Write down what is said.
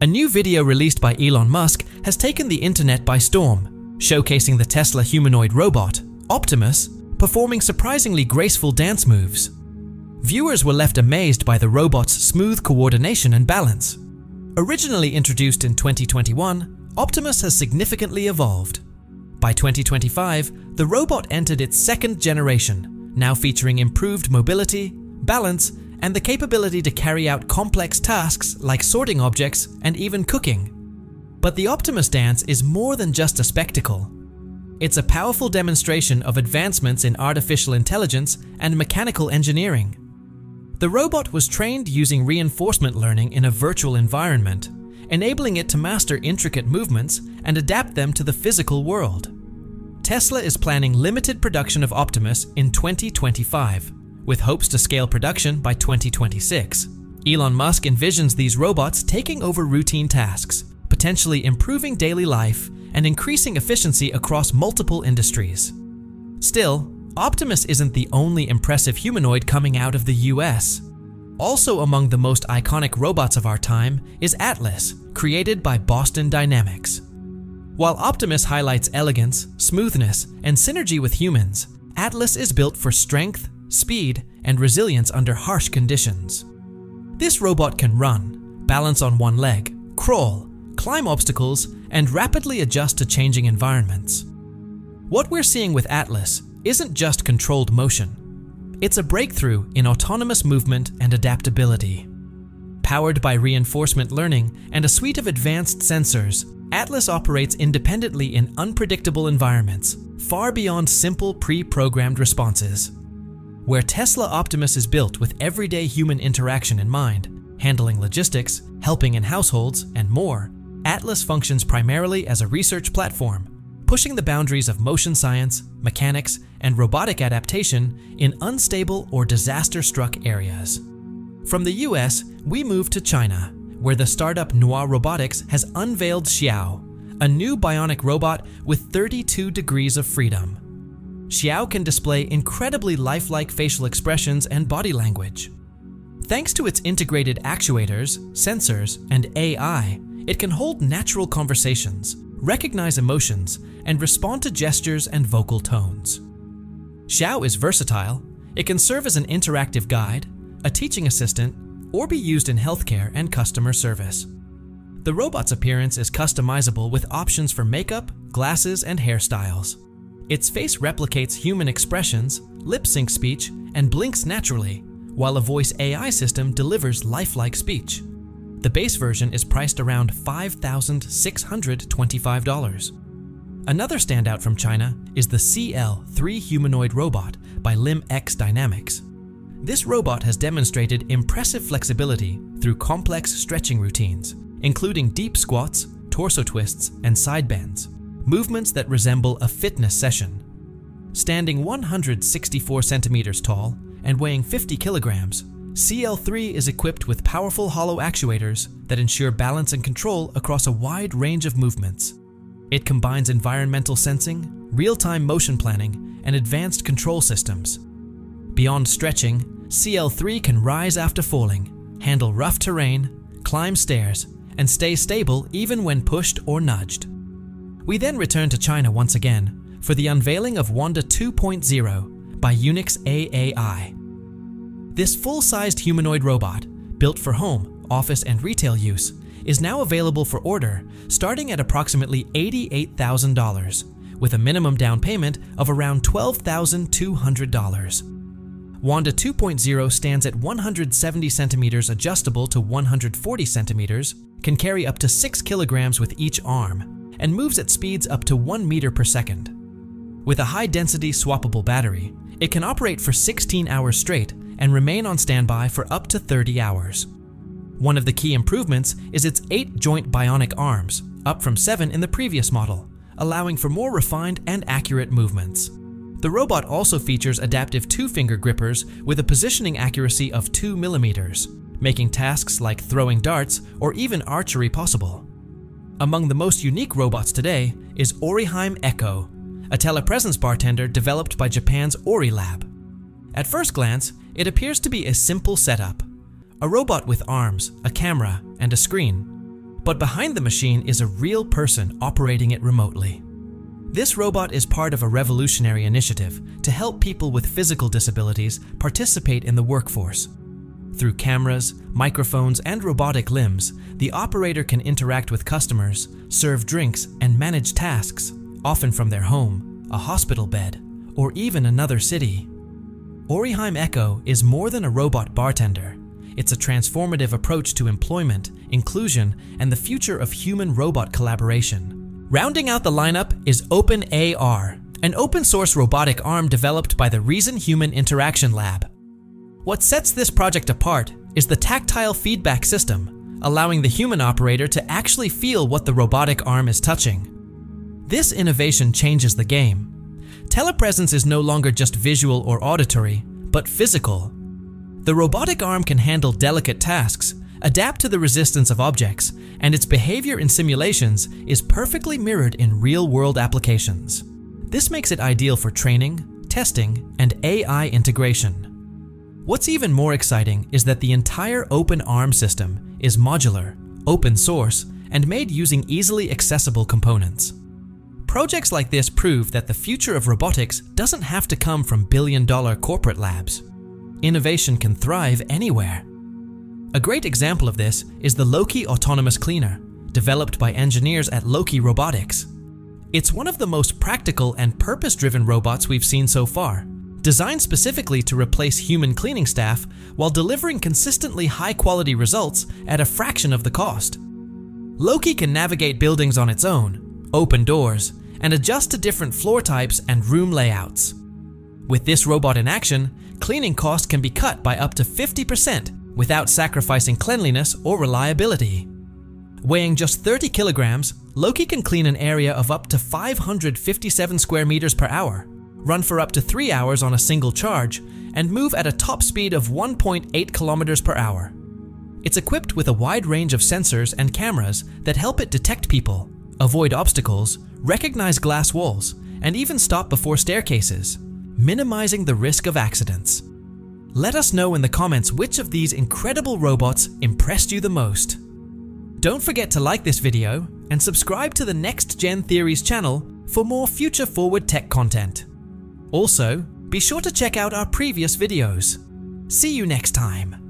A new video released by Elon Musk has taken the internet by storm, showcasing the Tesla humanoid robot, Optimus, performing surprisingly graceful dance moves. Viewers were left amazed by the robot's smooth coordination and balance. Originally introduced in 2021, Optimus has significantly evolved. By 2025, the robot entered its second generation, now featuring improved mobility, balance, and the capability to carry out complex tasks like sorting objects and even cooking. But the Optimus dance is more than just a spectacle. It's a powerful demonstration of advancements in artificial intelligence and mechanical engineering. The robot was trained using reinforcement learning in a virtual environment, enabling it to master intricate movements and adapt them to the physical world. Tesla is planning limited production of Optimus in 2025, with hopes to scale production by 2026. Elon Musk envisions these robots taking over routine tasks, potentially improving daily life and increasing efficiency across multiple industries. Still, Optimus isn't the only impressive humanoid coming out of the US. Also among the most iconic robots of our time is Atlas, created by Boston Dynamics. While Optimus highlights elegance, smoothness, and synergy with humans, Atlas is built for strength, speed, and resilience under harsh conditions. This robot can run, balance on one leg, crawl, climb obstacles, and rapidly adjust to changing environments. What we're seeing with Atlas isn't just controlled motion. It's a breakthrough in autonomous movement and adaptability. Powered by reinforcement learning and a suite of advanced sensors, Atlas operates independently in unpredictable environments, far beyond simple pre-programmed responses. Where Tesla Optimus is built with everyday human interaction in mind, handling logistics, helping in households, and more, Atlas functions primarily as a research platform pushing the boundaries of motion science, mechanics, and robotic adaptation in unstable or disaster-struck areas. From the US, we move to China, where the startup Noir Robotics has unveiled Xiao, a new bionic robot with 32 degrees of freedom. Xiao can display incredibly lifelike facial expressions and body language. Thanks to its integrated actuators, sensors, and AI, it can hold natural conversations, recognize emotions, and respond to gestures and vocal tones. Xiao is versatile. It can serve as an interactive guide, a teaching assistant, or be used in healthcare and customer service. The robot's appearance is customizable with options for makeup, glasses, and hairstyles. Its face replicates human expressions, lip sync speech, and blinks naturally, while a voice AI system delivers lifelike speech. The base version is priced around $5,625. Another standout from China is the CL3 humanoid robot by LimX Dynamics. This robot has demonstrated impressive flexibility through complex stretching routines, including deep squats, torso twists, and side bends, movements that resemble a fitness session. Standing 164 centimeters tall and weighing 50 kilograms, CL3 is equipped with powerful hollow actuators that ensure balance and control across a wide range of movements. It combines environmental sensing, real-time motion planning, and advanced control systems. Beyond stretching, CL3 can rise after falling, handle rough terrain, climb stairs, and stay stable even when pushed or nudged. We then return to China once again for the unveiling of Wanda 2.0 by UniX AI. This full-sized humanoid robot, built for home, office, and retail use, is now available for order starting at approximately $88,000 with a minimum down payment of around $12,200. Wanda 2.0 stands at 170 centimeters adjustable to 140 centimeters, can carry up to 6 kilograms with each arm, and moves at speeds up to 1 meter per second. With a high-density swappable battery, it can operate for 16 hours straight and remain on standby for up to 30 hours. One of the key improvements is its 8-joint bionic arms, up from 7 in the previous model, allowing for more refined and accurate movements. The robot also features adaptive two-finger grippers with a positioning accuracy of 2 millimeters, making tasks like throwing darts or even archery possible. Among the most unique robots today is OriHime Echo, a telepresence bartender developed by Japan's Ory Lab. At first glance, it appears to be a simple setup, a robot with arms, a camera, and a screen. but behind the machine is a real person operating it remotely. This robot is part of a revolutionary initiative to help people with physical disabilities participate in the workforce. Through cameras, microphones, and robotic limbs, the operator can interact with customers, serve drinks, and manage tasks, often from their home, a hospital bed, or even another city. OriHime Echo is more than a robot bartender. It's a transformative approach to employment, inclusion, and the future of human-robot collaboration. Rounding out the lineup is OpenArm, an open source robotic arm developed by the Reazon Human Interaction Lab. What sets this project apart is the tactile feedback system, allowing the human operator to actually feel what the robotic arm is touching. This innovation changes the game. Telepresence is no longer just visual or auditory, but physical. The robotic arm can handle delicate tasks, adapt to the resistance of objects, and its behavior in simulations is perfectly mirrored in real-world applications. This makes it ideal for training, testing, and AI integration. What's even more exciting is that the entire open arm system is modular, open source, and made using easily accessible components. Projects like this prove that the future of robotics doesn't have to come from billion-dollar corporate labs. Innovation can thrive anywhere. A great example of this is the Loki Autonomous Cleaner, developed by engineers at Loki Robotics. It's one of the most practical and purpose-driven robots we've seen so far, designed specifically to replace human cleaning staff while delivering consistently high-quality results at a fraction of the cost. Loki can navigate buildings on its own, open doors, and adjust to different floor types and room layouts. With this robot in action, cleaning costs can be cut by up to 50% without sacrificing cleanliness or reliability. Weighing just 30 kilograms, Loki can clean an area of up to 557 square meters per hour, run for up to 3 hours on a single charge, and move at a top speed of 1.8 kilometers per hour. It's equipped with a wide range of sensors and cameras that help it detect people, avoid obstacles, recognize glass walls, and even stop before staircases, minimizing the risk of accidents. Let us know in the comments which of these incredible robots impressed you the most. Don't forget to like this video and subscribe to the NextGen Theories channel for more future forward tech content. Also, be sure to check out our previous videos. See you next time.